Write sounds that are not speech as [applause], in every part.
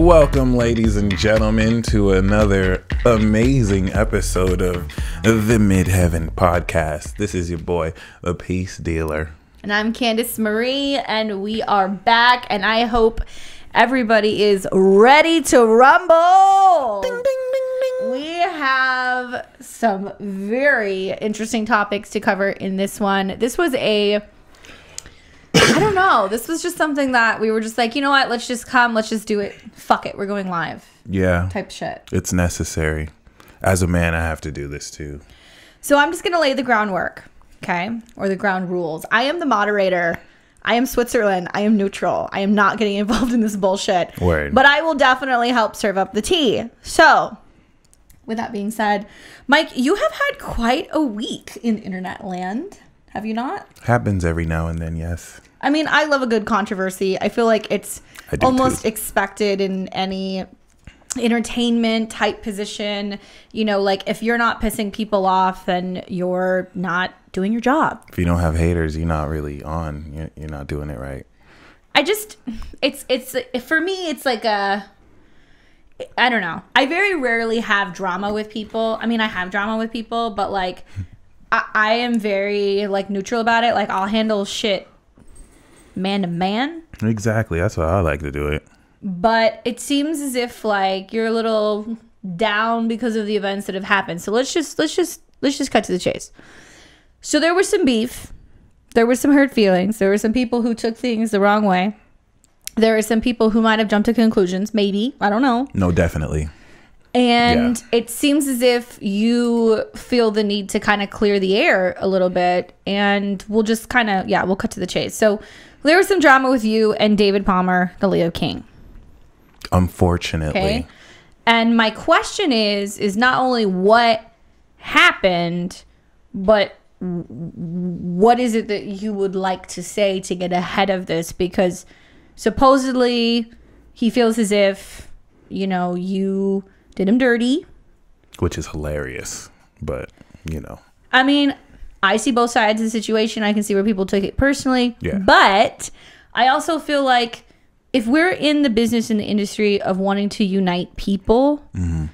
Welcome, ladies and gentlemen, to another amazing episode of the Midheaven Podcast. This is your boy, the Peace Dealer. And I'm Candice Marie, and we are back. And I hope everybody is ready to rumble. We have some very interesting topics to cover in this one. This was a I don't know. This was just something that we were just like, you know what? Let's just come. Let's just do it. Fuck it. We're going live. Yeah, Type shit. it's necessary. As a man, I have to do this too. So I'm just going to lay the groundwork, okay? Or the ground rules. I am the moderator. I am Switzerland. I am neutral. I am not getting [laughs] involved in this bullshit. Word. But I will definitely help serve up the tea. So, with that being said, Mike, you have had quite a week in internet land. Have you not? Happens every now and then, yes. I mean, I love a good controversy. I feel like it's almost too. expected in any entertainment type position. You know, like if you're not pissing people off, then you're not doing your job. If you don't have haters, you're not really on. You're, you're not doing it right. I just, it's, it's, for me, it's like a, I don't know. I very rarely have drama with people. I mean, I have drama with people, but like, I, I am very like neutral about it. Like, I'll handle shit man to man. Exactly. That's why I like to do it. but it seems as if like you're a little down because of the events that have happened. So let's just let's just let's just cut to the chase. So there was some beef. There were some hurt feelings. There were some people who took things the wrong way. There were some people who might have jumped to conclusions, maybe. I don't know. No, definitely. And Yeah. it seems as if you feel the need to kind of clear the air a little bit. And we'll just kind of, yeah, we'll cut to the chase. So there was some drama with you and David Palmer, the Leo King. Unfortunately. Okay. And my question is is not only what happened, but what is it that you would like to say to get ahead of this because supposedly he feels as if you know you did him dirty. Which is hilarious. But, you know. I mean, I see both sides of the situation. I can see where people took it personally. Yeah. But I also feel like if we're in the business and the industry of wanting to unite people, mm-hmm.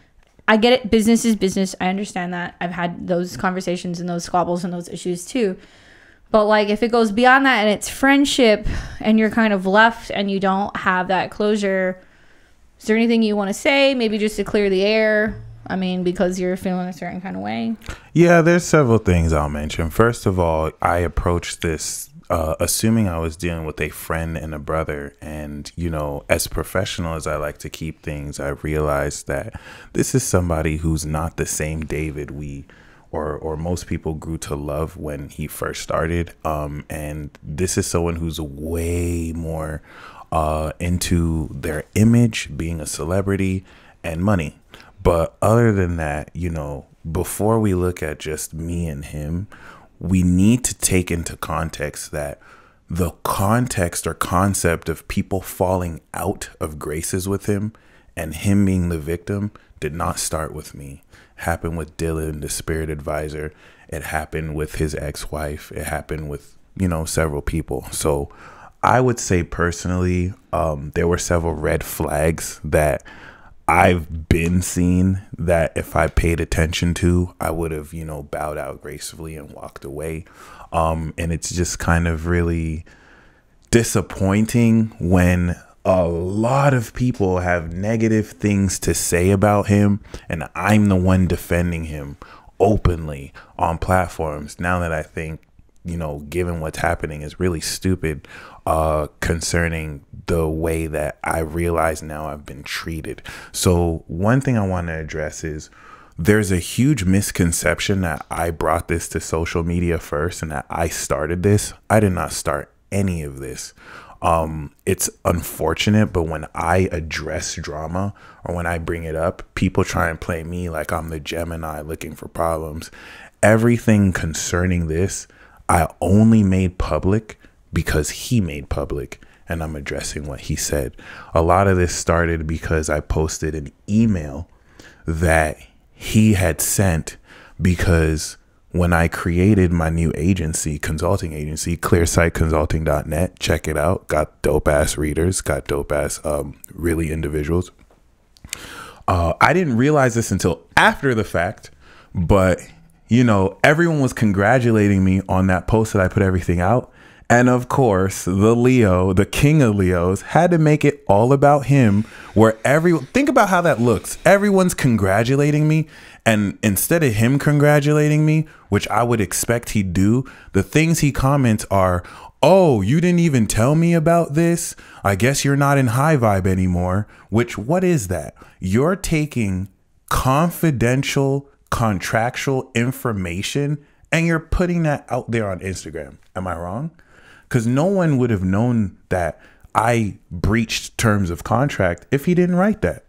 I get it. Business is business. I understand that. I've had those conversations and those squabbles and those issues too. But like if it goes beyond that and it's friendship and you're kind of left and you don't have that closure, is there anything you want to say? Maybe just to clear the air? I mean, because you're feeling a certain kind of way. Yeah, there's several things I'll mention. First of all, I approached this uh, assuming I was dealing with a friend and a brother. And, you know, as professional as I like to keep things, I realized that this is somebody who's not the same David we or, or most people grew to love when he first started. Um, and this is someone who's way more uh, into their image, being a celebrity, and money. But other than that, you know, before we look at just me and him, we need to take into context that the context or concept of people falling out of graces with him and him being the victim did not start with me. Happened with Dylan, the spirit advisor. It happened with his ex-wife. It happened with, you know, several people. So I would say personally, um, there were several red flags that I've been seen that if I paid attention to, I would have, you know, bowed out gracefully and walked away. Um, and it's just kind of really disappointing when a lot of people have negative things to say about him, and I'm the one defending him openly on platforms. Now that I think, you know, given what's happening, is really stupid uh, concerning the way that I realize now I've been treated. So, one thing I want to address is there's a huge misconception that I brought this to social media first and that I started this. I did not start any of this. Um, it's unfortunate, but when I address drama or when I bring it up, people try and play me like I'm the Gemini looking for problems. Everything concerning this, I only made public because he made public and I'm addressing what he said. A lot of this started because I posted an email that he had sent because when I created my new agency, consulting agency, clearsightconsulting.net. Check it out. Got dope ass readers, got dope ass, um, really individuals. Uh, I didn't realize this until after the fact, but you know, everyone was congratulating me on that post that I put everything out. And of course, the Leo, the king of Leos, had to make it all about him. Where everyone, think about how that looks. Everyone's congratulating me. And instead of him congratulating me, which I would expect he'd do, the things he comments are, Oh, you didn't even tell me about this? I guess you're not in high vibe anymore. Which, what is that? You're taking confidential, contractual information and you're putting that out there on Instagram. Am I wrong? because no one would have known that I breached terms of contract if he didn't write that.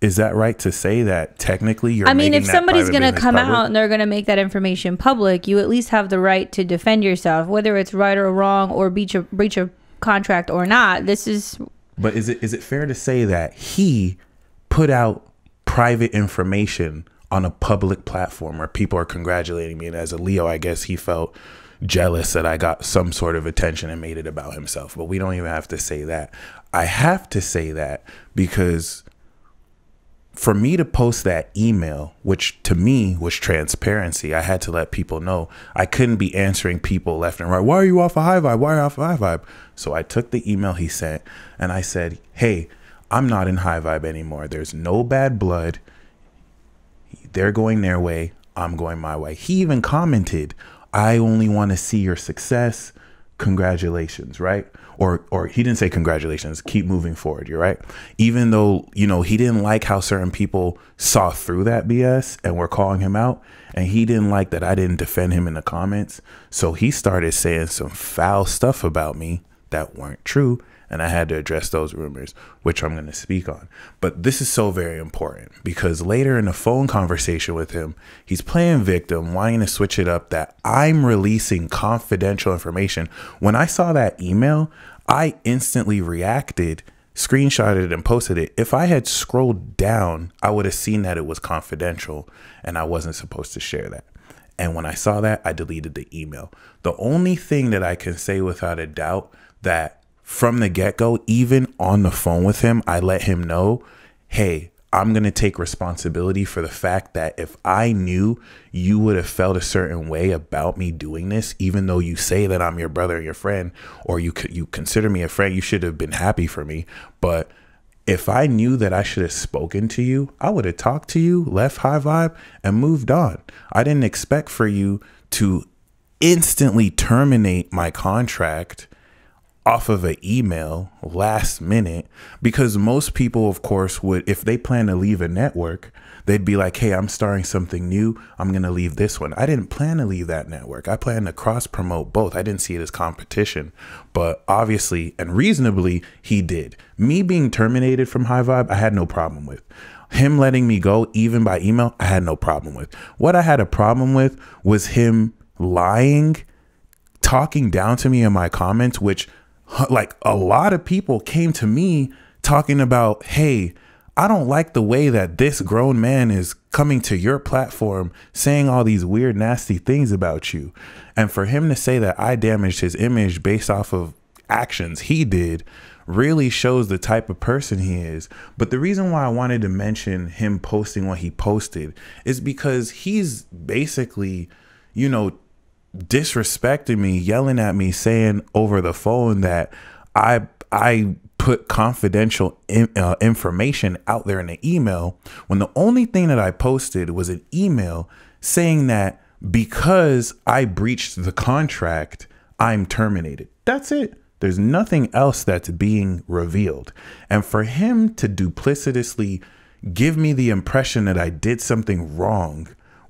Is that right to say that technically you're? I mean, if somebody's going to come public? out and they're going to make that information public, you at least have the right to defend yourself, whether it's right or wrong or breach a breach of contract or not. This is But is it is it fair to say that he put out private information on a public platform where people are congratulating me, and as a Leo, I guess he felt jealous that I got some sort of attention and made it about himself. But we don't even have to say that. I have to say that because for me to post that email, which to me was transparency, I had to let people know I couldn't be answering people left and right. Why are you off a high vibe? Why are you off a high vibe? So I took the email he sent and I said, Hey, I'm not in high vibe anymore. There's no bad blood. They're going their way. I'm going my way. He even commented, I only want to see your success. Congratulations, right? Or or he didn't say congratulations, keep moving forward, you're right. Even though, you know, he didn't like how certain people saw through that BS and were calling him out, and he didn't like that I didn't defend him in the comments. So he started saying some foul stuff about me that weren't true and I had to address those rumors, which I'm going to speak on. But this is so very important because later in a phone conversation with him, he's playing victim, wanting to switch it up that I'm releasing confidential information. When I saw that email, I instantly reacted, screenshotted it, and posted it. If I had scrolled down, I would have seen that it was confidential and I wasn't supposed to share that. And when I saw that, I deleted the email. The only thing that I can say without a doubt that from the get go, even on the phone with him, I let him know, hey, I'm going to take responsibility for the fact that if I knew you would have felt a certain way about me doing this, even though you say that I'm your brother and your friend, or you, you consider me a friend, you should have been happy for me. But if I knew that I should have spoken to you, I would have talked to you, left high vibe, and moved on. I didn't expect for you to instantly terminate my contract off of an email last minute because most people of course would if they plan to leave a network they'd be like hey i'm starting something new. I'm going to leave this one. I didn't plan to leave that network. I plan to cross promote both. I didn't see it as competition but obviously and reasonably he did. Me being terminated from high vibe i had no problem with. Him letting me go even by email i had no problem with. What i had a problem with was him lying talking down to me in my comments which like a lot of people came to me talking about, hey, I don't like the way that this grown man is coming to your platform saying all these weird, nasty things about you. And for him to say that I damaged his image based off of actions he did really shows the type of person he is. But the reason why I wanted to mention him posting what he posted is because he's basically, you know, disrespecting me, yelling at me, saying over the phone that I I put confidential in, uh, information out there in the email when the only thing that I posted was an email saying that because I breached the contract, I'm terminated. That's it. There's nothing else that's being revealed. And for him to duplicitously give me the impression that I did something wrong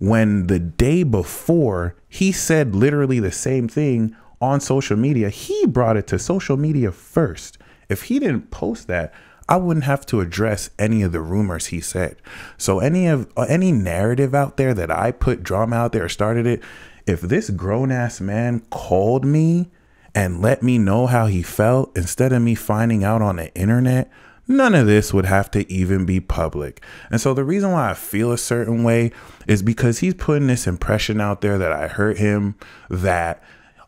when the day before he said literally the same thing on social media. He brought it to social media first. If he didn't post that, I wouldn't have to address any of the rumors he said. So any of uh, any narrative out there that I put drama out there or started it, if this grown ass man called me and let me know how he felt instead of me finding out on the internet, none of this would have to even be public. And so the reason why I feel a certain way is because he's putting this impression out there that I hurt him, that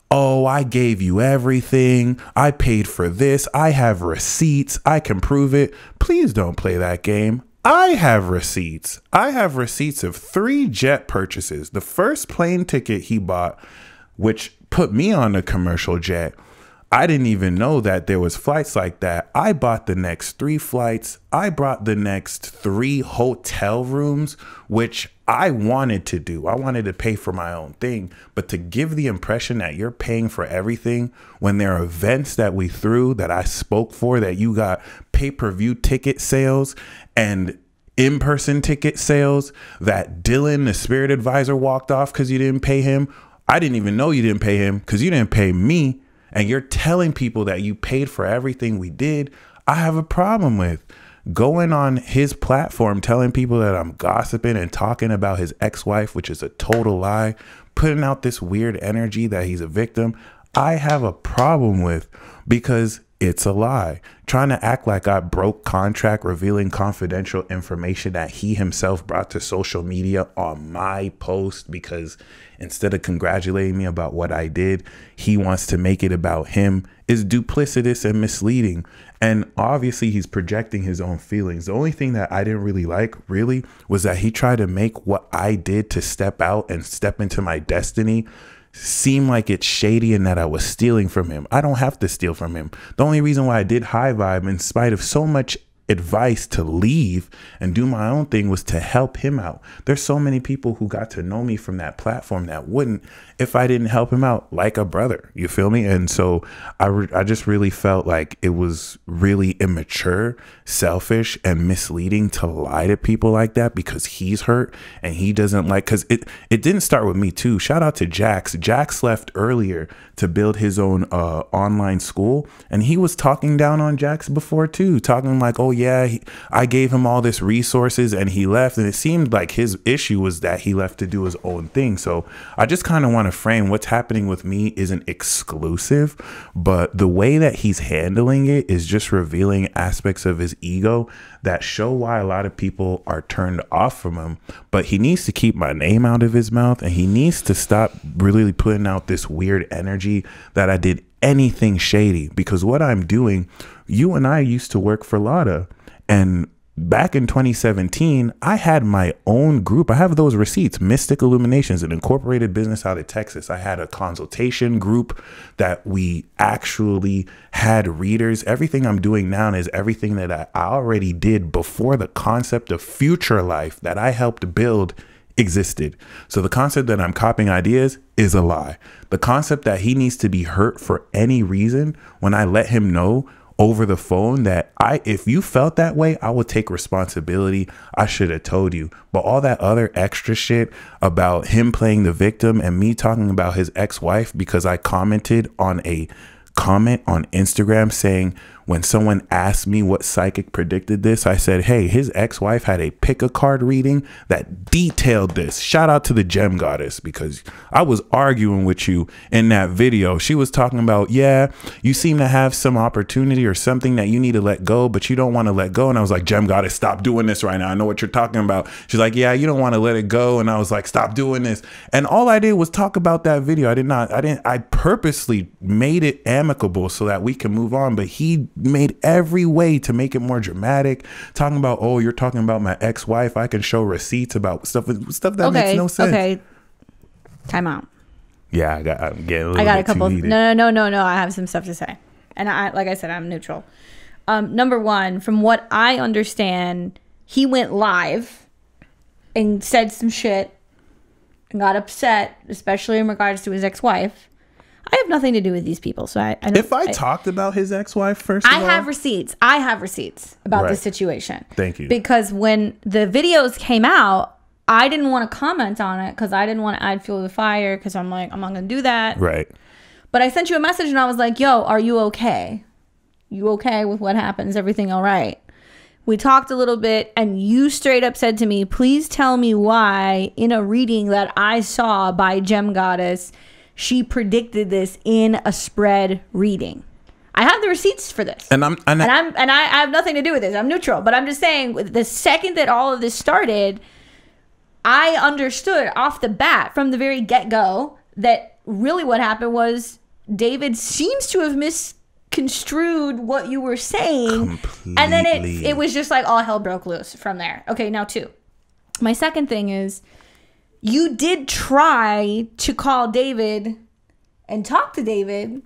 Oh, I gave you everything. I paid for this. I have receipts. I can prove it. Please don't play that game. I have receipts. I have receipts of three jet purchases. The first plane ticket he bought, which put me on a commercial jet, I didn't even know that there was flights like that. I bought the next 3 flights. I brought the next 3 hotel rooms which I wanted to do. I wanted to pay for my own thing, but to give the impression that you're paying for everything when there are events that we threw that I spoke for that you got pay-per-view ticket sales and in-person ticket sales that Dylan the spirit advisor walked off cuz you didn't pay him. I didn't even know you didn't pay him cuz you didn't pay me and you're telling people that you paid for everything we did, I have a problem with going on his platform telling people that I'm gossiping and talking about his ex-wife, which is a total lie, putting out this weird energy that he's a victim. I have a problem with because it's a lie. Trying to act like I broke contract revealing confidential information that he himself brought to social media on my post because instead of congratulating me about what I did, he wants to make it about him is duplicitous and misleading. And obviously, he's projecting his own feelings. The only thing that I didn't really like, really, was that he tried to make what I did to step out and step into my destiny seem like it's shady and that I was stealing from him. I don't have to steal from him. The only reason why I did high vibe, in spite of so much advice to leave and do my own thing was to help him out. There's so many people who got to know me from that platform that wouldn't if I didn't help him out like a brother. You feel me? And so I, I just really felt like it was really immature, selfish, and misleading to lie to people like that because he's hurt and he doesn't like. Because it it didn't start with me too. Shout out to Jax. Jax left earlier to build his own uh, online school, and he was talking down on Jax before too, talking like, "Oh yeah, he, I gave him all this resources and he left," and it seemed like his issue was that he left to do his own thing. So I just kind of want to frame what's happening with me isn't exclusive, but the way that he's handling it is just revealing aspects of his ego that show why a lot of people are turned off from him. But he needs to keep my name out of his mouth and he needs to stop really putting out this weird energy that I did anything shady because what I'm doing, you and I used to work for Lada and back in 2017, I had my own group. I have those receipts, Mystic Illuminations, an incorporated business out of Texas. I had a consultation group that we actually had readers. Everything I'm doing now is everything that I already did before the concept of future life that I helped build existed. So the concept that I'm copying ideas is a lie. The concept that he needs to be hurt for any reason when I let him know over the phone that I if you felt that way, I would take responsibility. I should have told you. But all that other extra shit about him playing the victim and me talking about his ex-wife because I commented on a comment on Instagram saying when someone asked me what psychic predicted this, I said, hey, his ex wife had a pick a card reading that detailed this. Shout out to the gem goddess because I was arguing with you in that video. She was talking about, yeah, you seem to have some opportunity or something that you need to let go, but you don't want to let go. And I was like, gem goddess, stop doing this right now. I know what you're talking about. She's like, yeah, you don't want to let it go. And I was like, stop doing this. And all I did was talk about that video. I did not, I didn't, I purposely made it amicable so that we can move on. But he made every way to make it more dramatic. Talking about, oh, you're talking about my ex-wife. I can show receipts about stuff stuff that okay, makes no sense. Okay. Time out. Yeah, I got. I'm getting a little I got a couple. No, no, no, no, no. I have some stuff to say, and I, like I said, I'm neutral. Um, number one, from what I understand, he went live and said some shit and got upset, especially in regards to his ex-wife. I have nothing to do with these people, so I. I If I talked about his ex-wife first, I of all, have receipts. I have receipts about Right. this situation. Thank you. Because when the videos came out, I didn't want to comment on it because I didn't want to add fuel to the fire because I'm like, I'm not going to do that. right. But I sent you a message and I was like, yo, are you okay? You okay with what happens? Everything all right? We talked a little bit and you straight up said to me, please tell me why in a reading that I saw by Gem Goddess, she predicted this in a spread reading. I have the receipts for this. And I'm and, and I'm and I, I have nothing to do with this. I'm neutral, but I'm just saying the second that all of this started, I understood off the bat from the very get go that really what happened was David seems to have misconstrued what you were saying, and then it it was just like all hell broke loose from there. Okay, now two. My second thing is, you did try to call David and talk to David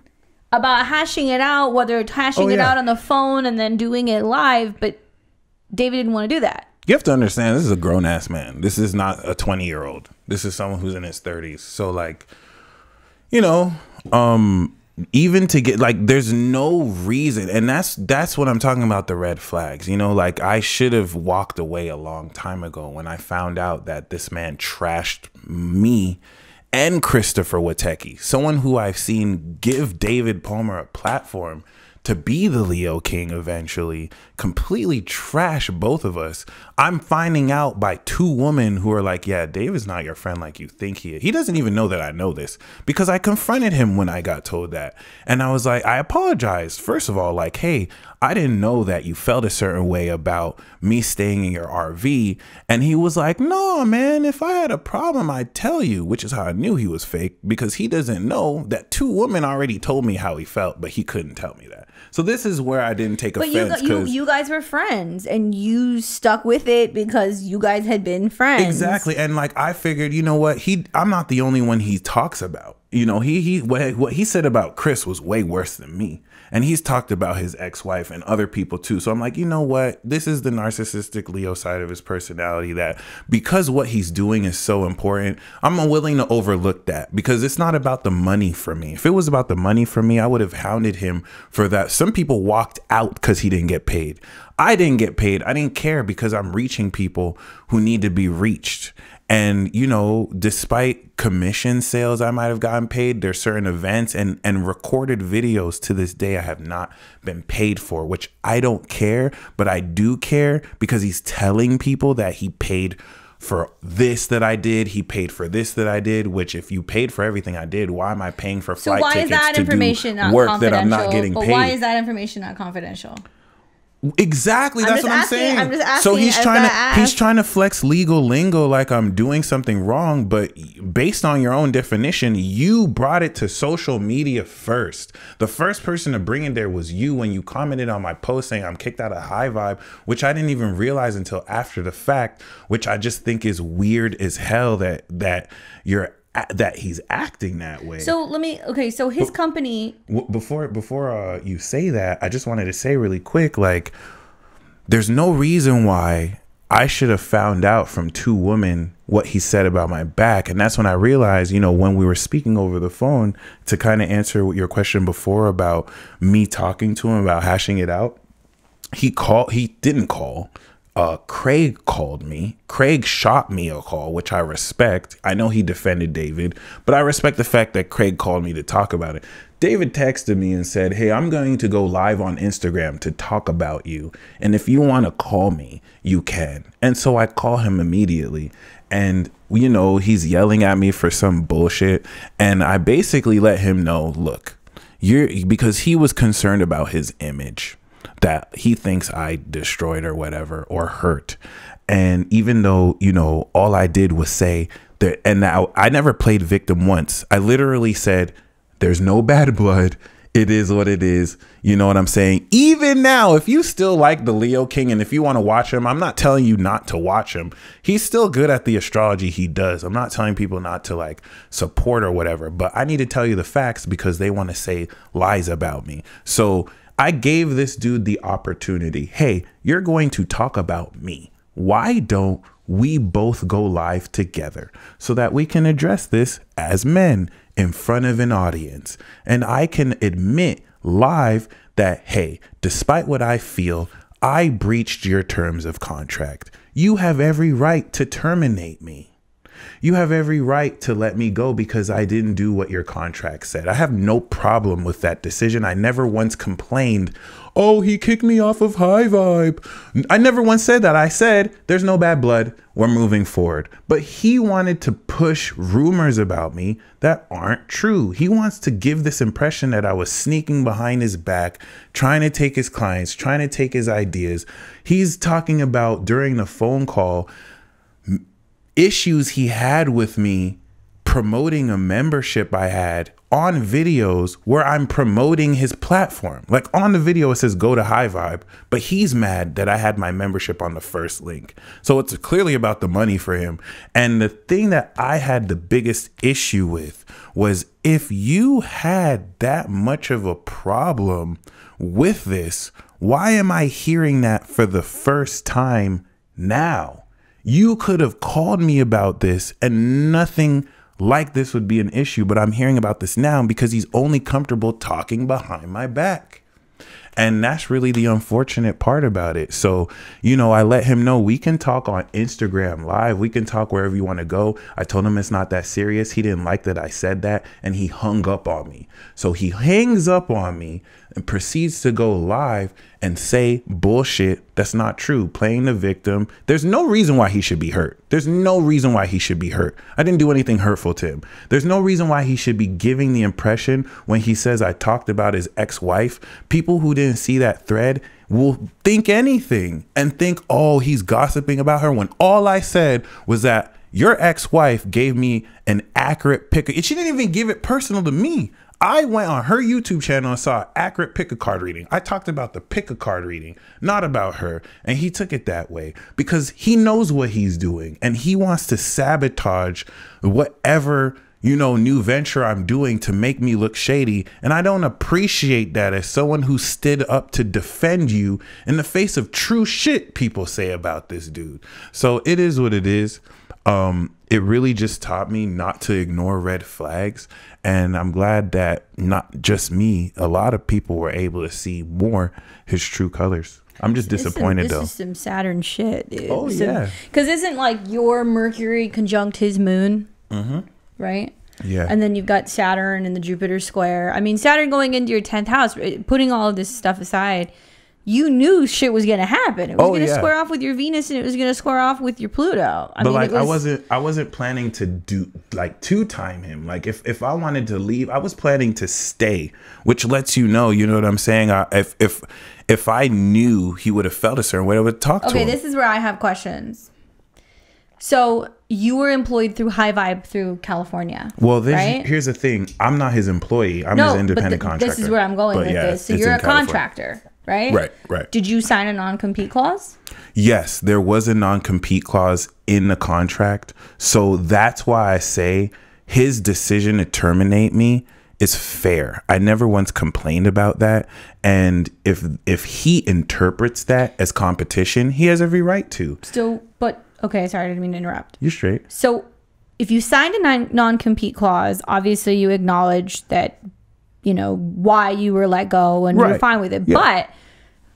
about hashing it out, whether hashing Oh, it out on the phone and then doing it live, but David didn't want to do that. you have to understand this is a grown ass man. This is not a 20 year old. This is someone who's in his 30s. So like, you know, um even to get like there's no reason and that's that's what I'm talking about the red flags. You know, like I should have walked away a long time ago when I found out that this man trashed me and Christopher Watecki, someone who I've seen give David Palmer a platform to be the Leo King eventually, completely trash both of us. I'm finding out by two women who are like, yeah, Dave is not your friend like you think he is. He doesn't even know that I know this because I confronted him when I got told that. And I was like, I apologized. First of all, like, hey, I didn't know that you felt a certain way about me staying in your RV. And he was like, no, man, if I had a problem, I'd tell you, which is how I knew he was fake because he doesn't know that two women already told me how he felt, but he couldn't tell me that. So this is where I didn't take But you, offense you you guys were friends and you stuck with it because you guys had been friends. Exactly. And like I figured, you know what? He I'm not the only one he talks about. You know, he he what, what he said about Chris was way worse than me. And he's talked about his ex-wife and other people too. So I'm like, you know what? This is the narcissistic Leo side of his personality that because what he's doing is so important, I'm willing to overlook that because it's not about the money for me. If it was about the money for me, I would have hounded him for that. Some people walked out because he didn't get paid. I didn't get paid. I didn't care because I'm reaching people who need to be reached. And you know, despite commission sales I might have gotten paid, there's certain events and and recorded videos to this day I have not been paid for, which I don't care, but I do care because he's telling people that he paid for this that I did, he paid for this that I did, which if you paid for everything I did, why am I paying for So flight why is tickets that to information do not work that confidential? I'm not getting paid? why is that information not confidential? Exactly. I'm That's what I'm saying. I'm so he's trying to I he's trying to flex legal lingo like I'm doing something wrong, but based on your own definition, you brought it to social media first. The first person to bring it there was you when you commented on my post saying I'm kicked out of High Vibe, which I didn't even realize until after the fact, which I just think is weird as hell that that you're that he's acting that way. So let me okay, so his company W- before before uh, you say that, I just wanted to say really quick, like, there's no reason why I should have found out from two women what he said about my back, and that's when I realized, you know, when we were speaking over the phone to kind of answer your question before about me talking to him about hashing it out he called he didn't call uh craig called me. Craig shot me a call which i respect. I know he defended david but i respect the fact that craig called me to talk about it. David texted me and said hey i'm going to go live on instagram to talk about you and if you want to call me you can. And so i call him immediately and you know he's yelling at me for some bullshit and i basically let him know look you're because he was concerned about his image that he thinks I destroyed or whatever or hurt. And even though, you know, all I did was say that, and now I never played victim once. I literally said, there's no [laughs] bad blood. It is what it is. You know what I'm saying? Even now, if you still like the Leo King and if you want to watch him, I'm not telling you not to watch him. He's still good at the astrology he does. I'm not telling people not to like support or whatever, but I need to tell you the facts because they want to say lies about me. So I gave this dude the opportunity. Hey, you're going to talk about me. Why don't we both go live together so that we can address this as men in front of an audience? And I can admit live that, hey, despite what I feel, I breached your terms of contract. You have every right to terminate me. You have every right to let me go because I didn't do what your contract said. I have no problem with that decision. I never once complained, oh, he kicked me off of High Vibe. I never once said that. I said, there's no bad blood. We're moving forward. But he wanted to push rumors about me that aren't true. He wants to give this impression that I was sneaking behind his back, trying to take his clients, trying to take his ideas. He's talking about during the phone call issues he had with me promoting a membership I had on videos where I'm promoting his platform. Like on the video, it says go to High Vibe, but he's mad that I had my membership on the first link. So it's clearly about the money for him. And the thing that I had the biggest issue with was if you had that much of a problem with this, why am I hearing that for the first time now? You could have called me about this and nothing like this would be an issue, but I'm hearing about this now because he's only comfortable talking behind my back. And that's really the unfortunate part about it. So, you know, I let him know we can talk on Instagram live. We can talk wherever you want to go. I told him it's not that serious. He didn't like that I said that and he hung up on me. So he hangs up on me and proceeds to go live and say bullshit that's not true, playing the victim. There's no reason why he should be hurt. There's no reason why he should be hurt. I didn't do anything hurtful to him. There's no reason why he should be giving the impression when he says I talked about his ex wife. People who didn't see that thread will think anything and think, oh, he's gossiping about her when all I said was that your ex-wife gave me an accurate pick. She didn't even give it personal to me. I went on her YouTube channel and saw accurate pick a card reading. I talked about the pick a card reading, not about her. And he took it that way because he knows what he's doing and he wants to sabotage whatever, you know, new venture I'm doing to make me look shady. And I don't appreciate that as someone who stood up to defend you in the face of true shit people say about this dude. So it is what it is. Um, it really just taught me not to ignore red flags. And I'm glad that not just me, a lot of people were able to see more his true colors. I'm just disappointed this though. This is some Saturn shit, dude. Oh, yeah. Because isn't like your Mercury conjunct his moon, mm-hmm. right? Yeah. And then you've got Saturn and the Jupiter square. I mean, Saturn going into your tenth house, putting all of this stuff aside you knew shit was gonna happen. It was Oh, gonna yeah. square off with your Venus and it was gonna square off with your Pluto. I but mean, like it was, I wasn't I wasn't planning to do like to time him. Like if if I wanted to leave, I was planning to stay, which lets you know, you know what I'm saying? I, if if if I knew he would have felt a certain way, I would talk to him. Okay, this is where I have questions. So you were employed through High Vibe through California. well, right? here's the thing. I'm not his employee. I'm his independent but contractor. This is where I'm going But with yeah, this. So you're a California. contractor, right? Right, right. Did you sign a non-compete clause? Yes, there was a non compete clause in the contract. So that's why I say his decision to terminate me is fair. I never once complained about that. And if if he interprets that as competition, he has every right to. Still, but okay, sorry, I didn't mean to interrupt. You're straight. So if you signed a non- non-compete clause, obviously you acknowledge that you know why you were let go and you're fine with it. Yeah. But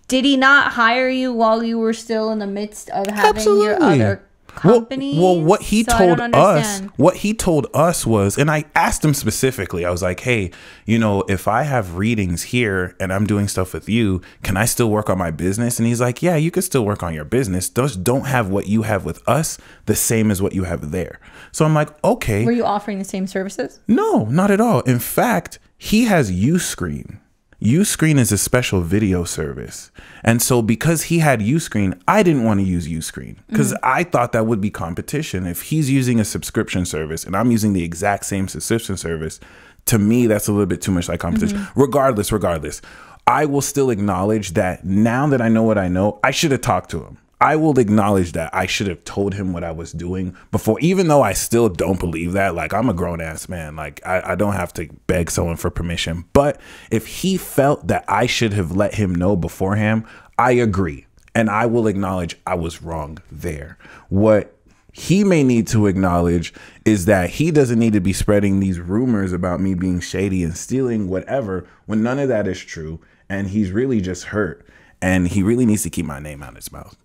did he not hire you while you were still in the midst of having your Absolutely. other Well, companies? well, what he So told us, what he told us was, and I asked him specifically, I was like, hey, you know, if I have readings here and I'm doing stuff with you, can I still work on my business? And he's like, yeah, you can still work on your business. Those don't have what you have with us the same as what you have there. So I'm like, okay. Were you offering the same services? No, not at all. In fact, he has Uscreen. Uscreen is a special video service. And so because he had Uscreen, I didn't want to use Uscreen because mm. I thought that would be competition. If he's using a subscription service and I'm using the exact same subscription service, to me that's a little bit too much like competition. Mm-hmm. Regardless, regardless, I will still acknowledge that now that I know what I know, I should have talked to him. I will acknowledge that I should have told him what I was doing before, even though I still don't believe that. Like, I'm a grown ass man. Like, I, I don't have to beg someone for permission. But if he felt that I should have let him know beforehand, I agree. And I will acknowledge I was wrong there. What he may need to acknowledge is that he doesn't need to be spreading these rumors about me being shady and stealing whatever when none of that is true. And he's really just hurt. And he really needs to keep my name out of his mouth.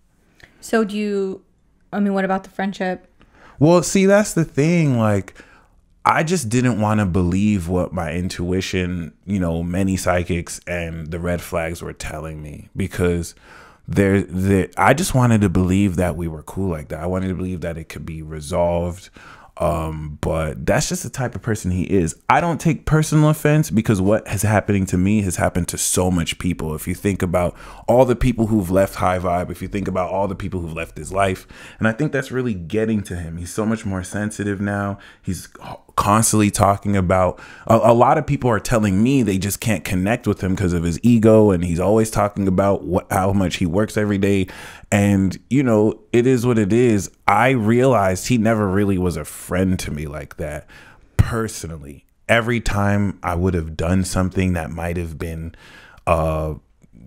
So do you? I mean, what about the friendship? Well, see, that's the thing. Like, I just didn't want to believe what my intuition, you know, many psychics and the red flags were telling me because there, there, I just wanted to believe that we were cool like that. I wanted to believe that it could be resolved. Um, but that's just the type of person he is. I don't take personal offense because what is happening to me has happened to so much people. If you think about all the people who've left High Vibe, if you think about all the people who've left his life, and I think that's really getting to him. He's so much more sensitive now. He's constantly talking about a, a, lot of people are telling me they just can't connect with him because of his ego and he's always talking about what how much he works every day. And you know it is what it is. I realized he never really was a friend to me like that personally. Every time i would have done something that might have been uh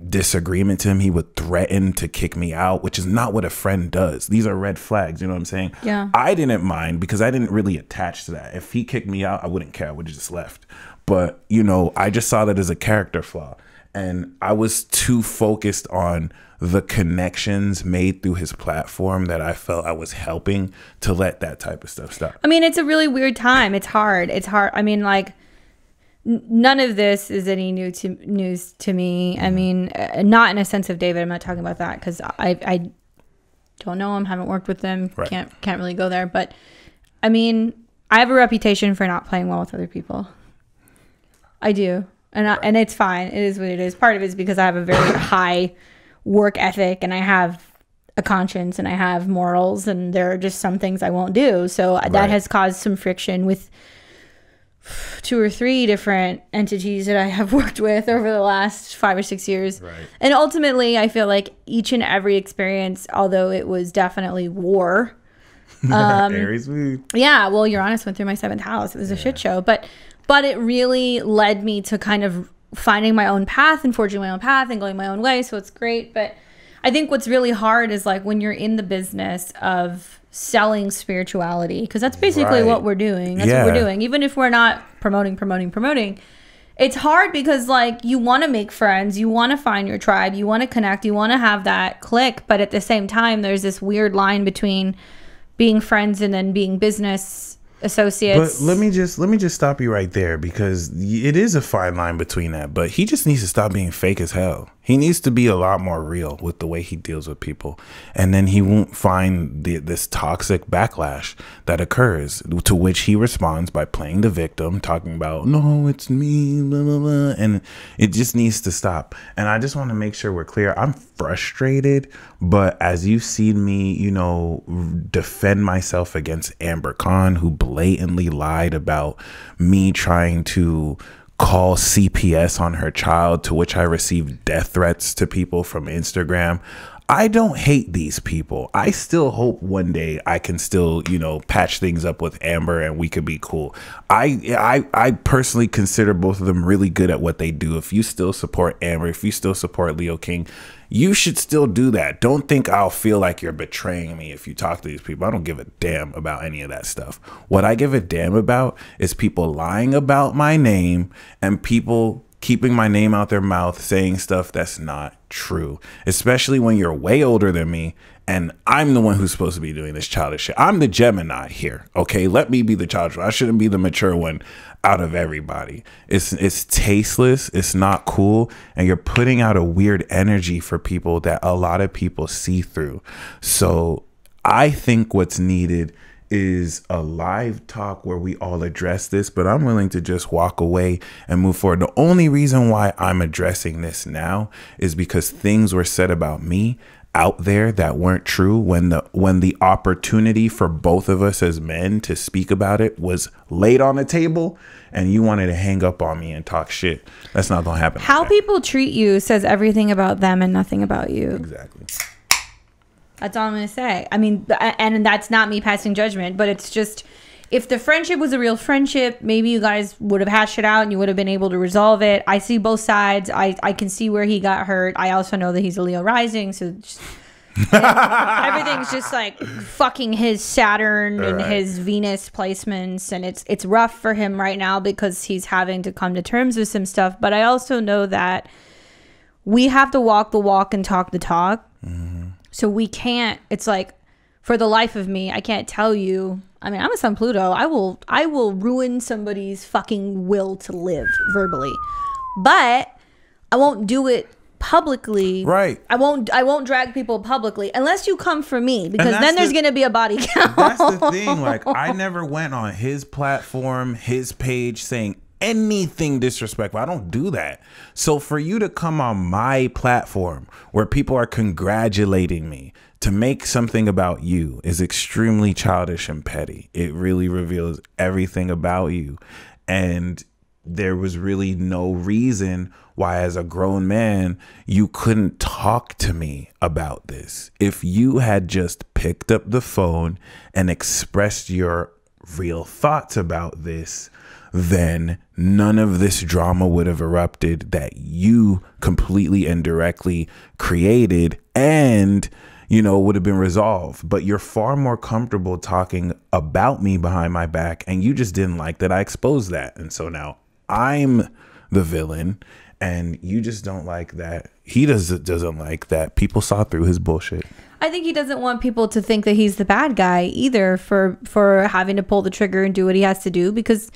disagreement to him, he would threaten to kick me out, which is not what a friend does. These are red flags. You know what I'm saying? Yeah. I didn't mind because I didn't really attach to that. If he kicked me out, I wouldn't care. I would have just left. But, you know, I just saw that as a character flaw. And I was too focused on the connections made through his platform that I felt I was helping to let that type of stuff stop. I mean, it's a really weird time. It's hard. It's hard. I mean, like, none of this is any new to news to me. I mean, uh, not in a sense of David. I'm not talking about that because I I don't know him, haven't worked with him, right. can't can't really go there. But I mean, I have a reputation for not playing well with other people. I do, and I, and it's fine. It is what it is. Part of it is because I have a very [coughs] high work ethic, and I have a conscience, and I have morals, and there are just some things I won't do. So right. that has caused some friction with two or three different entities that I have [laughs] worked with over the last five or six years. Right. And ultimately, I feel like each and every experience, although it was definitely war. [laughs] Um, Aries mood. Yeah, well, Uranus went through my seventh house. It was a shit show, but but it really led me to kind of finding my own path and forging my own path and going my own way. So it's great. But I think what's really hard is like when you're in the business of selling spirituality because that's basically right. what we're doing. That's yeah. what we're doing. Even if we're not promoting, promoting, promoting, it's hard because like you want to make friends, you want to find your tribe, you want to connect, you want to have that click, but at the same time, there's this weird line between being friends and then being business associates. But let me just let me just stop you right there because it is a fine line between that. But he just needs to stop being fake as hell. He needs to be a lot more real with the way he deals with people, and then he won't find the, this toxic backlash that occurs. To which he responds by playing the victim, talking about "No, it's me," blah, blah, blah, and it just needs to stop. And I just want to make sure we're clear. I'm frustrated, but as you've seen me, you know, defend myself against Amber Khan, who blatantly lied about me trying to call CPS on her child, to which I received death threats to people from Instagram. I don't hate these people. I still hope one day I can still, you know, patch things up with Amber and we could be cool. I I I personally consider both of them really good at what they do. If you still support Amber, if you still support Leo King, you should still do that. Don't think I'll feel like you're betraying me if you talk to these people. I don't give a damn about any of that stuff. What I give a damn about is people lying about my name and people keeping my name out their mouth saying stuff that's not true, especially when you're way older than me and I'm the one who's supposed to be doing this childish shit. I'm the Gemini here, okay? Let me be the childish. I shouldn't be the mature one out of everybody. It's it's tasteless, it's not cool, and you're putting out a weird energy for people that a lot of people see through. So, I think what's needed is a live talk where we all address this, but I'm willing to just walk away and move forward. The only reason why I'm addressing this now is because things were said about me out there that weren't true when the when the opportunity for both of us as men to speak about it was laid on the table and you wanted to hang up on me and talk shit. That's not gonna happen how like people treat you says everything about them and nothing about you. Exactly. That's all i'm gonna say. I mean and that's not me passing judgment but it's just if the friendship was a real friendship, maybe you guys would have hashed it out and you would have been able to resolve it. I see both sides. I, I can see where he got hurt. I also know that he's a Leo rising, so just, [laughs] everything's just like fucking his Saturn and his Venus placements, and it's it's rough for him right now because he's having to come to terms with some stuff. But I also know that we have to walk the walk and talk the talk. Mm-hmm. So we can't. It's like for the life of me, I can't tell you. I mean, I'm a Sun Pluto. I will I will ruin somebody's fucking will to live verbally. But I won't do it publicly. Right. I won't I won't drag people publicly unless you come for me because then there's the- going to be a body [laughs] count. That's the thing. Like, I never went on his platform, his page, saying anything disrespectful. I don't do that. So for you to come on my platform where people are congratulating me to make something about you is extremely childish and petty. It really reveals everything about you. And there was really no reason why as a grown man you couldn't talk to me about this if you had just picked up the phone and expressed your real thoughts about this then none of this drama would have erupted that you completely and directly created and you know, would have been resolved. But you're far more comfortable talking about me behind my back, and you just didn't like that I exposed that. And so now I'm the villain, and you just don't like that. He does doesn't like that. People saw through his bullshit. I think he doesn't want people to think that he's the bad guy either for for having to pull the trigger and do what he has to do because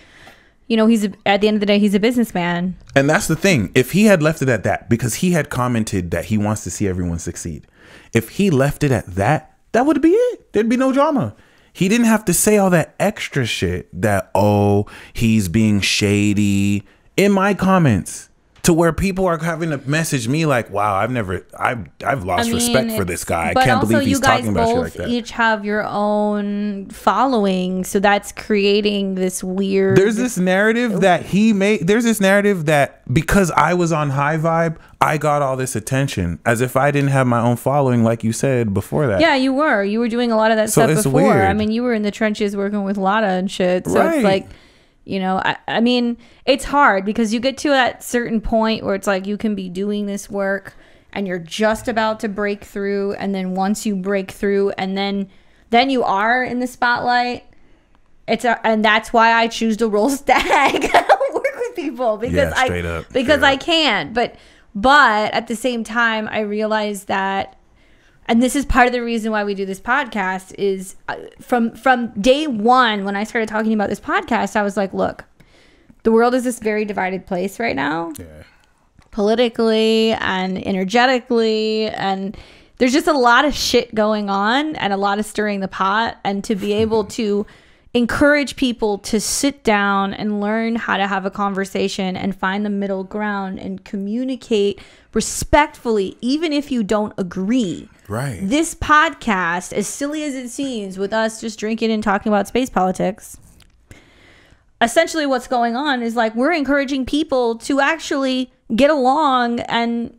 you know, he's a, at the end of the day he's a businessman. And that's the thing. If he had left it at that, because he had commented that he wants to see everyone succeed, if he left it at that, that would be it. There'd be no drama. He didn't have to say all that extra shit that, oh, he's being shady in my comments to where people are having to message me like, wow, I've never, I've, I've lost respect for this guy. I can't believe he's you talking about both like that. Each have your own following, so that's creating this weird. There's this narrative that he made. There's this narrative that because I was on high vibe, I got all this attention, as if I didn't have my own following, like you said before that. yeah, you were. You were doing a lot of that So stuff it's before. weird. I mean, you were in the trenches working with Lada and shit. So Right. it's like, you know, I, I mean, it's hard because you get to that certain point where it's like you can be doing this work and you're just about to break through, and then once you break through, and then then you are in the spotlight. It's a, and that's why I choose to roll [laughs] stag. Work with people because Yeah, I up, because I up. can't. But but at the same time, I realize that and this is part of the reason why we do this podcast is uh, from from day one when I started talking about this podcast, I was like, look, the world is this very divided place right now. Yeah. politically and energetically. And there's just a lot of shit going on and a lot of stirring the pot. And to be able [laughs] to encourage people to sit down and learn how to have a conversation and find the middle ground and communicate respectfully even if you don't agree Right. this podcast as silly as it seems with us just drinking and talking about space politics essentially what's going on is like we're encouraging people to actually get along and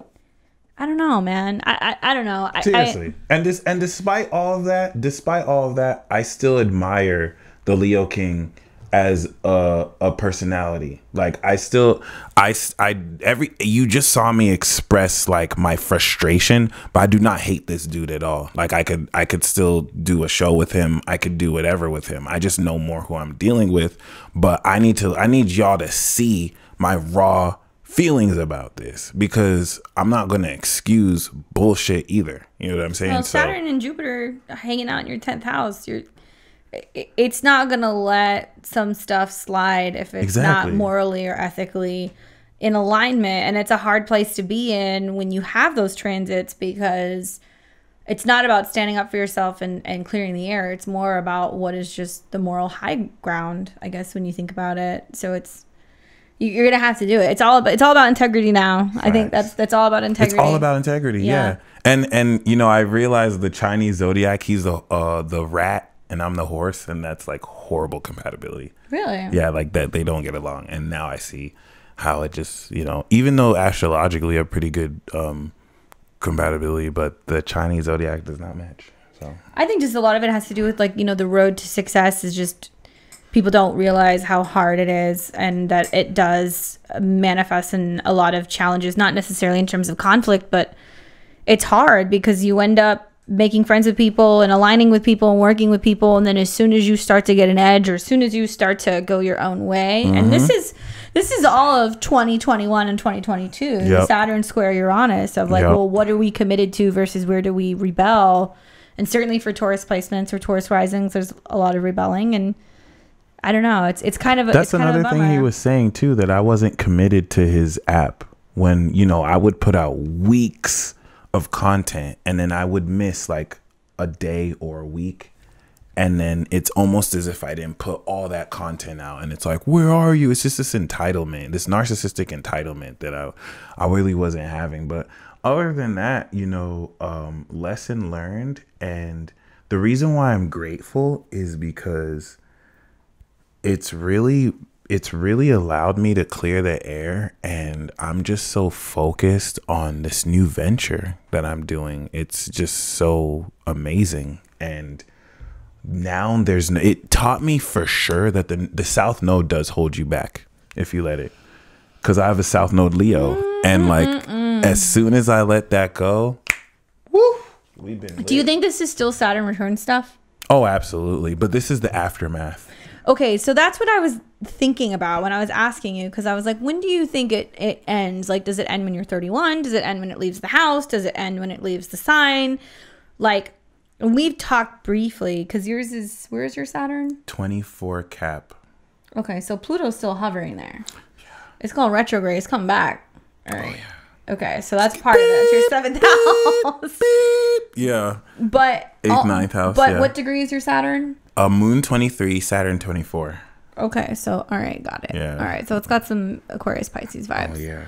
i don't know man i i, I don't know I, Seriously. and this and despite all of that, despite all of that, I still admire the Leo King as a a personality. Like I still I I every you just saw me express like my frustration, but I do not hate this dude at all. Like I could I could still do a show with him. I could do whatever with him. I just know more who I'm dealing with, but I need to I need y'all to see my raw feelings about this because I'm not going to excuse bullshit either. You know what I'm saying? well, So- saturn and jupiter hanging out in your 10th house you're it's not gonna let some stuff slide if it's Exactly. not morally or ethically in alignment. And it's a hard place to be in when you have those transits because it's not about standing up for yourself and, and clearing the air. It's more about what is just the moral high ground i guess when you think about it. So it's you- you're gonna have to do it. It's all about it's all about integrity now. I think that's that's all about integrity It's all about integrity, yeah. Yeah. And and you know, I realized the Chinese zodiac, he's the uh the rat and I'm the horse, and that's like horrible compatibility. really Yeah, like that they don't get along. And now I see how it just, you know, even though astrologically a pretty good um compatibility, but the Chinese zodiac does not match. So I think just a lot of it has to do with like, you know, the road to success is just people don't realize how hard it is and that it does manifest in a lot of challenges, not necessarily in terms of conflict, but it's hard because you end up making friends with people and aligning with people and working with people and then as soon as you start to get an edge or as soon as you start to go your own way and this mm-hmm. is this is all of 2021 and 2022 Yep. saturn square uranus of like Yep. well what are we committed to versus where do we rebel and certainly for Taurus placements or Taurus risings, there's a lot of rebelling, and I don't know. It's it's kind of a, That's it's kind of another thing he was saying too that I wasn't committed to his app when you know I would put out weeks of content and then I would miss like a day or a week and then it's almost as if I didn't put all that content out and it's like where are you? It's just this entitlement this narcissistic entitlement that I I really wasn't having. But other than that you know um lesson learned and the reason why I'm grateful is because it's really it's really allowed me to clear the air and I'm just so focused on this new venture that I'm doing. It's just so amazing and now there's no, it taught me for sure that the the south node does hold you back if you let it cuz I have a south node Leo and like as soon as I let that go woo we've been Do you think this is still Saturn return stuff? Oh, absolutely. But this is the aftermath. Okay, so that's what I was thinking about when I was asking you because I was like, when do you think it, it ends? Like, does it end when you're 31? Does it end when it leaves the house? Does it end when it leaves the sign? Like, we've talked briefly because yours is where's your Saturn? 24 cap. Okay, so Pluto's still hovering there. Yeah. It's going retrograde. It's coming back. All right. Oh, okay, so that's part of it. It's your seventh house. Yeah. But Eighth, ninth house, But yeah. what degree is your Saturn? Uh, moon 23, Saturn 24. Okay, so all right, got it. Yeah. All right, so it's got some Aquarius Pisces vibes. Oh, yeah.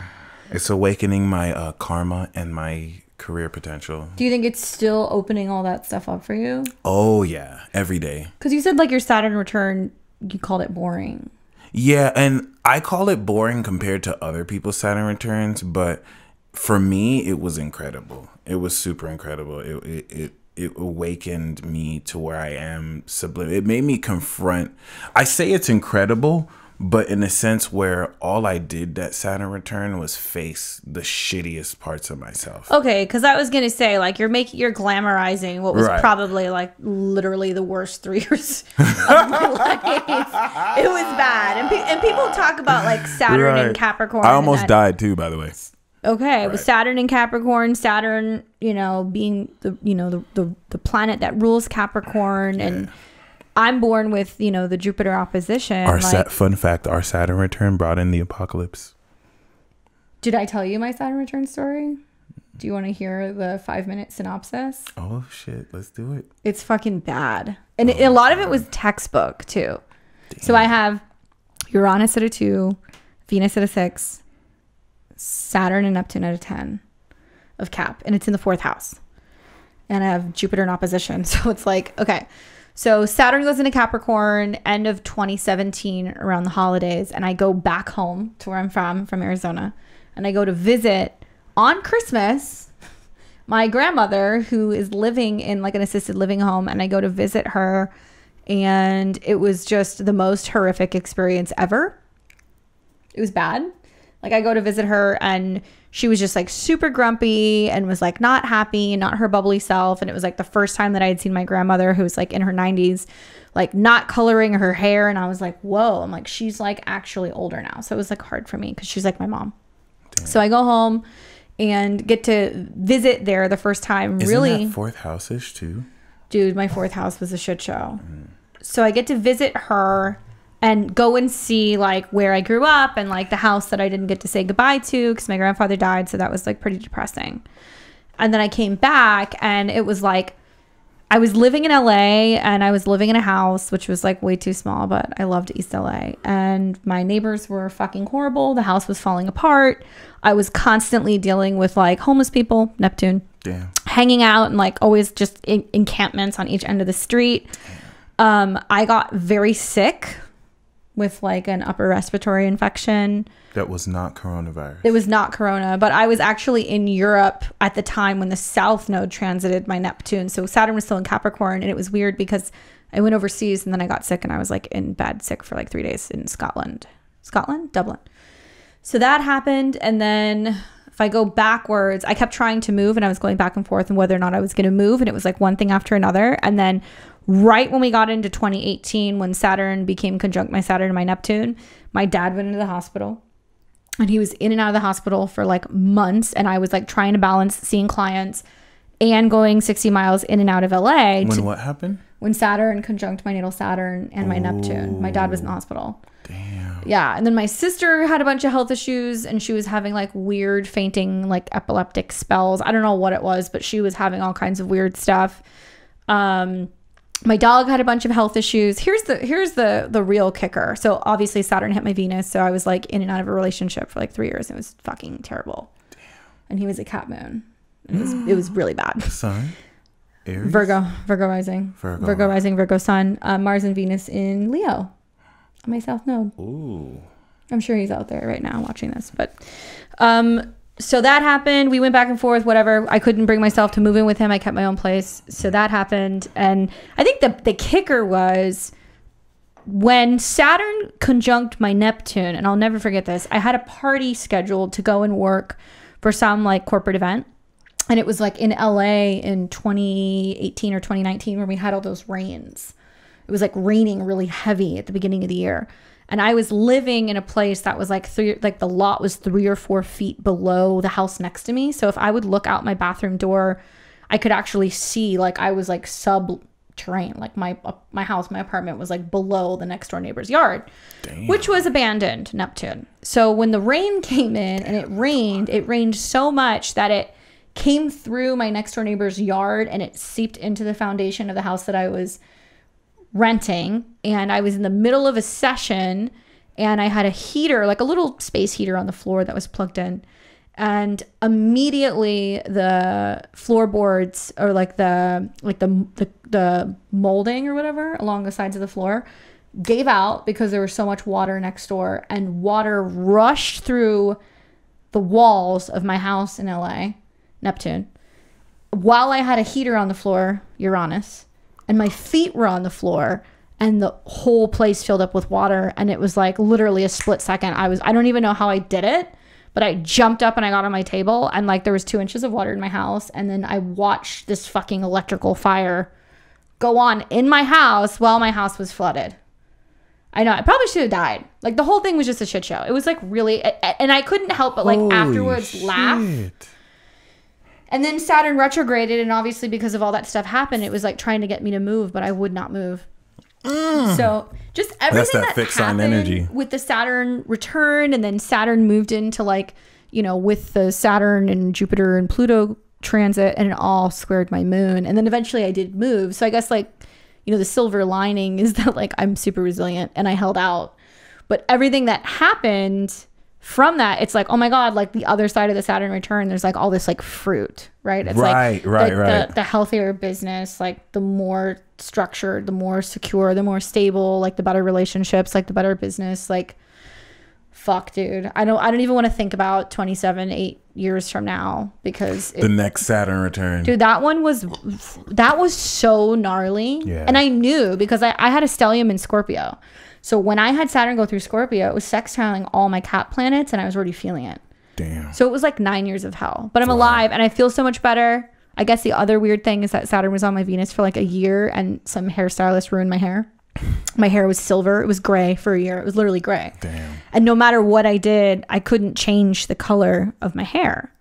It's awakening my uh, karma and my career potential. Do you think it's still opening all that stuff up for you? Oh, yeah. Every day. Because you said like your Saturn return, you called it boring. Yeah. And I call it boring compared to other people's Saturn returns, but for me, it was incredible. It was super incredible. It, it, it, it awakened me to where I am sublime. It made me confront. I say it's incredible, but in a sense where all I did that Saturn return was face the shittiest parts of myself. Okay, because I was gonna say like you're making you're glamorizing what was Right. probably like literally the worst three [laughs] years of my life. It was bad, and, pe- and people talk about like Saturn and Capricorn. I almost died too, by the way. Okay, with Right. Saturn and Capricorn, Saturn, you know, being the you know the the, the planet that rules Capricorn, and I'm born with you know the Jupiter opposition. Our like, fun fact: our Saturn return brought in the apocalypse. did I tell you my Saturn return story? Do you want to hear the five minute synopsis? Oh shit! Let's do it. It's fucking bad, and oh, a lot of it was textbook too. So I have Uranus at a two, Venus at a six, Saturn and Neptune at a ten of Cap, and it's in the fourth house. And I have Jupiter in opposition, [laughs] so it's like okay. So Saturn goes into Capricorn end of 2017 around the holidays, and I go back home to where I'm from, from Arizona, and I go to visit on Christmas [laughs] my grandmother who is living in like an assisted living home and I go to visit her and it was just the most horrific experience ever. It was bad. Like I go to visit her and she was just like super grumpy and was like not happy, not her bubbly self and it was like the first time that I had seen my grandmother who was like in her 90s like not coloring her hair and I was like, "Whoa." I'm like she's like actually older now. So it was like hard for me cuz she's like my mom. So I go home and get to visit there the first time. Isn't really, that fourth house-ish too? dude, my fourth house was a shit show. Mm. So I get to visit her and go and see like where I grew up and like the house that I didn't get to say goodbye to because my grandfather died. So that was like pretty depressing. And then I came back and it was like I was living in LA and I was living in a house which was like way too small, but I loved East LA. And my neighbors were fucking horrible. The house was falling apart. I was constantly dealing with like homeless people, Neptune, Damn. hanging out and like always just in- encampments on each end of the street. Um, I got very sick with like an upper respiratory infection. That was not coronavirus. It was not corona, but I was actually in Europe at the time when the south node transited my Neptune. So Saturn was still in Capricorn and it was weird because I went overseas and then I got sick and I was like in bed sick for like 3 days in Scotland. Scotland? Dublin. So that happened and then if I go backwards, I kept trying to move and I was going back and forth and whether or not I was going to move and it was like one thing after another and then right when we got into 2018 when Saturn became conjunct my Saturn and my Neptune, my dad went into the hospital and he was in and out of the hospital for like months and i was like trying to balance seeing clients and going 60 miles in and out of LA When to, what happened? when Saturn conjunct my natal Saturn and my Neptune. My dad was in the hospital. Damn. Yeah, and then my sister had a bunch of health issues and she was having like weird fainting like epileptic spells. I don't know what it was, but she was having all kinds of weird stuff. Um my dog had a bunch of health issues. Here's the here's the the real kicker. So obviously Saturn hit my Venus, so I was like in and out of a relationship for like 3 years. It was fucking terrible. Damn. And he was a Cap moon. It was it was really bad. [gasps] Sun. Aries. Virgo, Virgo rising, Virgo. Virgo rising, Virgo sun, uh, Mars and Venus in Leo, on my south node. Ooh. I'm sure he's out there right now watching this. But um, so that happened. We went back and forth, whatever. I couldn't bring myself to move in with him. I kept my own place. So that happened. And I think the the kicker was when Saturn conjunct my Neptune, and I'll never forget this. I had a party scheduled to go and work for some like corporate event. And it was like in LA in 2018 or 2019 when we had all those rains. It was like raining really heavy at the beginning of the year. And I was living in a place that was like three, like the lot was three or four feet below the house next to me. So if I would look out my bathroom door, I could actually see like I was like subterranean, like my uh, my house, my apartment was like below the next door neighbor's yard, which was abandoned Neptune. So when the rain came in and it rained, it rained so much that it came through my next door neighbor's yard and it seeped into the foundation of the house that I was renting and I was in the middle of a session and I had a heater, like a little space heater on the floor that was plugged in. And immediately the floorboards or like the like the, the the molding or whatever along the sides of the floor gave out because there was so much water next door and water rushed through the walls of my house in LA, Neptune. While I had a heater on the floor, Uranus, and my feet were on the floor and the whole place filled up with water and it was like literally a split second. I was i don't even know how i did it but i jumped up and i got on my table and like there was two inches of water in my house and then i watched this fucking electrical fire go on in my house while my house was flooded. I know i probably should have died. Like the whole thing was just a shit show. It was like really and i couldn't help but like Holy afterwards laugh shit. And then Saturn retrograded, and obviously because of all that stuff happened, it was like trying to get me to move, but I would not move. Mm. So just everything that that, fixed sign happened energy. with the Saturn return, and then Saturn moved into like you know with the Saturn and Jupiter and Pluto transit, and it all squared my moon, and then eventually I did move. So I guess like you know the silver lining is [laughs] that like I'm super resilient and I held out, but everything that happened from that it's like oh my god like the other side of the saturn return there's like all this like fruit right it's Right, like right, the, right. The, the healthier business like the more structured the more secure the more stable like the better relationships like the better business like fuck dude i don't i don't even want to think about 27 8 years from now because it, The next Saturn return. Dude, that one was that was so gnarly. Yeah. And I knew because I, I had a stellium in Scorpio. So when I had Saturn go through Scorpio, it was sextiling all my Cap planets and I was already feeling it. Damn. So it was like nine years of hell. But I'm alive and I feel so much better. I guess the other weird thing is that Saturn was on my Venus for like a year and some hairstylist ruined my hair. My hair was silver. It was gray for a year. It was literally gray. Damn. And no matter what I did, I couldn't change the color of my hair.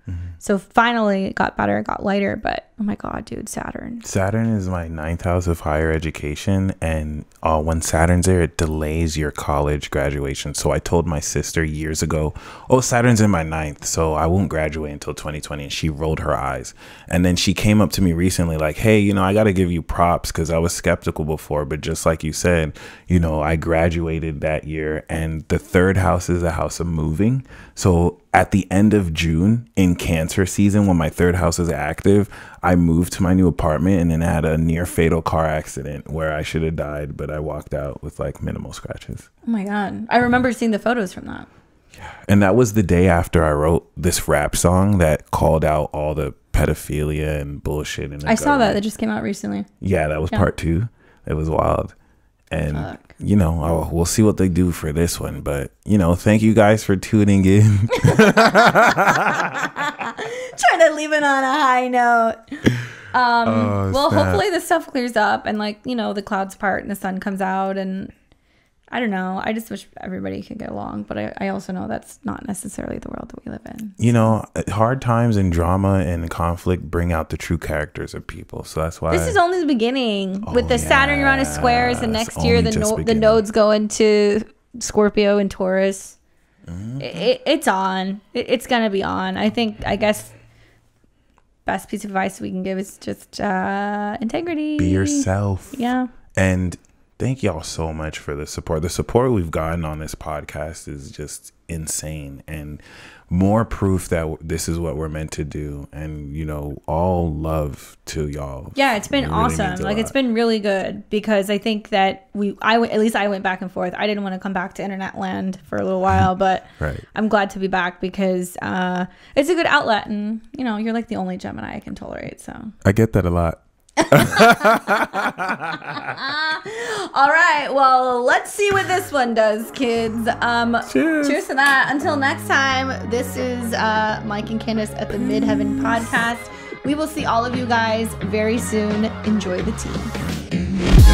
So finally it got better, it got lighter, but oh my god, dude, Saturn. Saturn is my ninth house of higher education, and uh, when Saturn's there, it delays your college graduation. So I told my sister years ago, "Oh, Saturn's in my ninth, so I won't graduate until 2020." And she rolled her eyes, and then she came up to me recently, like, "Hey, you know, I got to give you props because I was skeptical before, but just like you said, you know, I graduated that year, and the third house is the house of moving, so." At the end of June in Cancer season, when my third house is active, I moved to my new apartment and then had a near fatal car accident where I should have died, but I walked out with like minimal scratches. Oh my god. I remember seeing the photos from that. And that was the day after I wrote this rap song that called out all the pedophilia and bullshit. And I saw that. That just came out recently. Yeah, that was Yeah. part two. It was wild. And, Fuck. you know, I'll, we'll see what they do for this one. But, you know, thank you guys for tuning in. [laughs] [laughs] Trying to leave it on a high note. Um, Oh, well, snap. hopefully this stuff clears up and like, you know, the clouds part and the sun comes out and I don't know. I just wish everybody could get along, but I, I also know that's not necessarily the world that we live in. You know, hard times and drama and conflict bring out the true characters of people. So that's why This is only the beginning. Oh, With the Saturn Uranus squares, and next year the no, the nodes go into Scorpio and Taurus. Mm-hmm. It, it's on. It, it's gonna be on. I think. I guess. Best piece of advice we can give is just uh, integrity. be yourself. Yeah. And thank y'all so much for the support. The support we've gotten on this podcast is just insane and more proof that this is what we're meant to do. And, you know, all love to y'all. Yeah, it's been It really awesome. Like it's lot. been really good because I think that we, I w- at least I went back and forth. I didn't want to come back to internet land for a little while, [laughs] but Right. I'm glad to be back because uh, it's a good outlet, and you know, you're like the only Gemini I can tolerate. So, I get that a lot. [laughs] all right, well, let's see what this one does, kids. Um, Cheers. cheers to that. Until next time, this is uh, Mike and Candace at the Midheaven podcast. We will see all of you guys very soon. Enjoy the tea.